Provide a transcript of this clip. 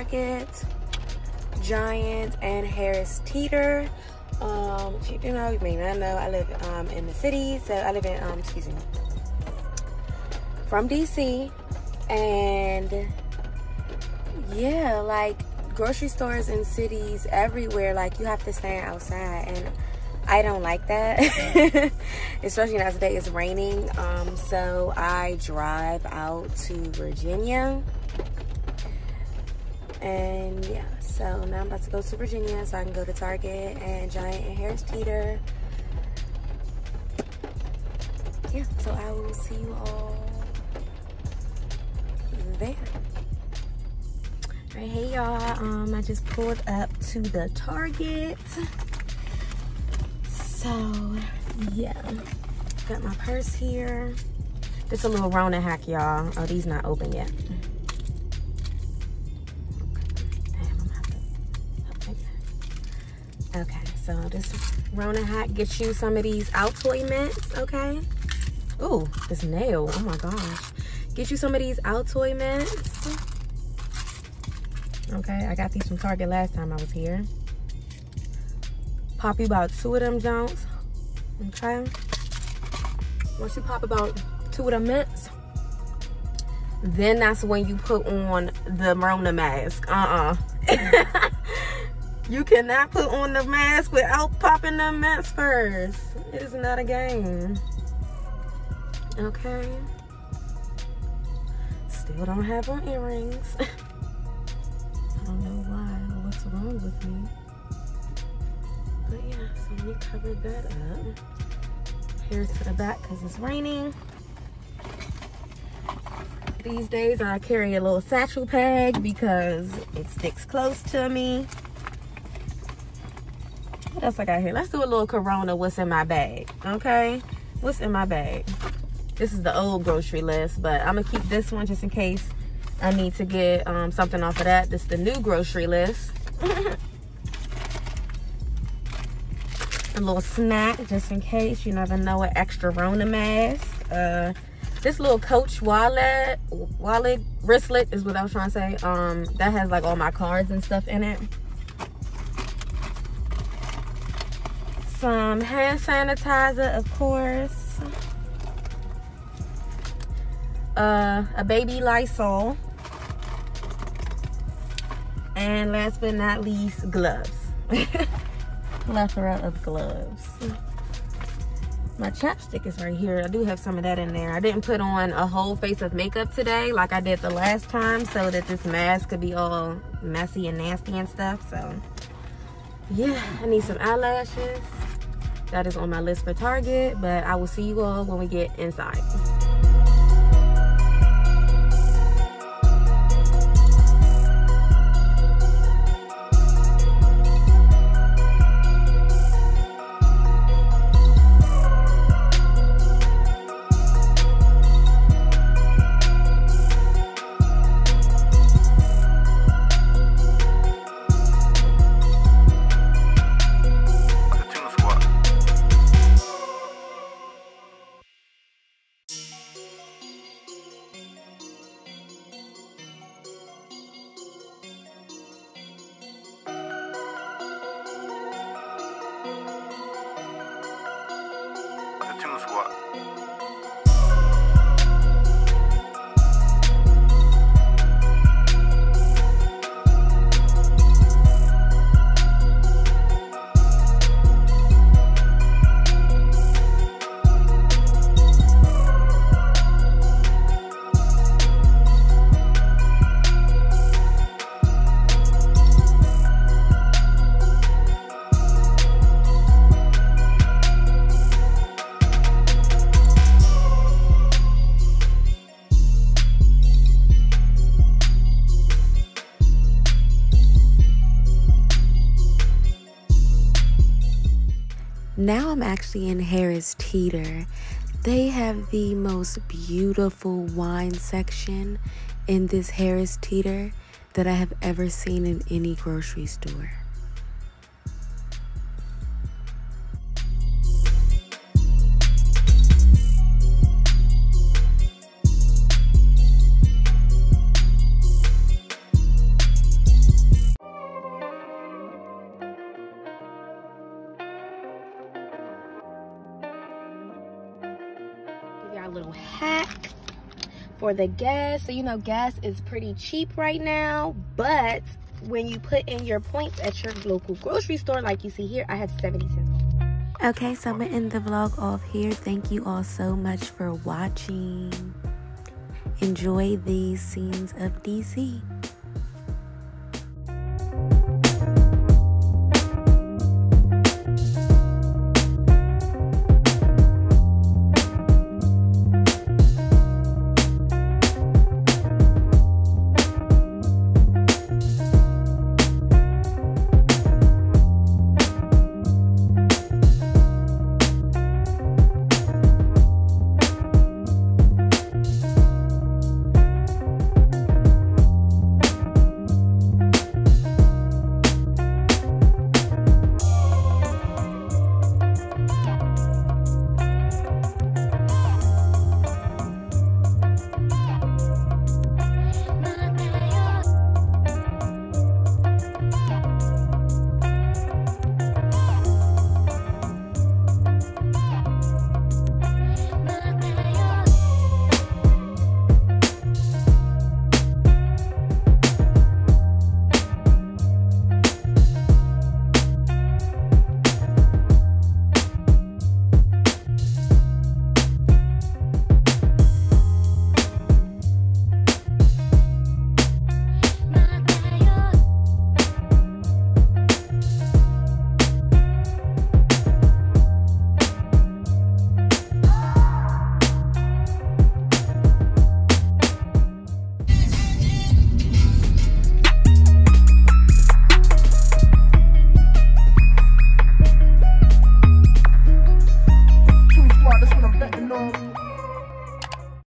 Target, Giant, and Harris Teeter. Um, you know, you may not know, I live um, in the city, so I live in, um, excuse me, from DC, and yeah, like grocery stores in cities everywhere, like you have to stand outside, and I don't like that, especially now today it's raining. Um, so I drive out to Virginia, and yeah. So now I'm about to go to Virginia so I can go to Target and Giant and Harris Teeter. Yeah, so I will see you all there. All right, hey y'all. Um, I just pulled up to the Target. So yeah, got my purse here. This a little Rona hack, y'all. Oh, these not open yet. So this Rona hat gets you some of these Altoid mints, okay? Ooh, this nail, oh my gosh. Get you some of these Altoid mints. Okay, I got these from Target last time I was here. Pop you about two of them Jones, okay? Once you pop about two of them mints, then that's when you put on the Rona mask. Uh-uh. You cannot put on the mask without popping the mask first. It is not a game. Okay. Still don't have on earrings. I don't know why or what's wrong with me. But yeah, so let me cover that up. Here's to the back because it's raining. These days I carry a little satchel bag because it sticks close to me. What else I got here? Let's do a little Corona. What's in my bag? Okay. What's in my bag? This is the old grocery list, but I'm gonna keep this one just in case I need to get um, something off of that. This is the new grocery list. a little snack just in case. You never know an extra Rona mask. Uh, this little Coach wallet, wallet wristlet is what I was trying to say. Um, that has like all my cards and stuff in it. Some hand sanitizer, of course. Uh, a baby Lysol. And last but not least, gloves. Plethora of gloves. My chapstick is right here. I do have some of that in there. I didn't put on a whole face of makeup today like I did the last time so that this mask could be all messy and nasty and stuff. So, yeah, I need some eyelashes that is on my list for Target, but I will see you all when we get inside. you Now I'm actually in Harris Teeter. They have the most beautiful wine section in this Harris Teeter that I have ever seen in any grocery store. Pack for the gas. So, you know, gas is pretty cheap right now, but when you put in your points at your local grocery store, like you see here, I have 70 cents. Okay, so I'm gonna end the vlog off here. Thank you all so much for watching. Enjoy these scenes of DC.